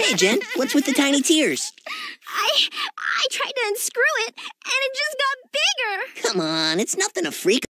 Hey, Jen, what's with the tiny tears? I I tried to unscrew it, and it just got bigger. Come on, it's nothing to freak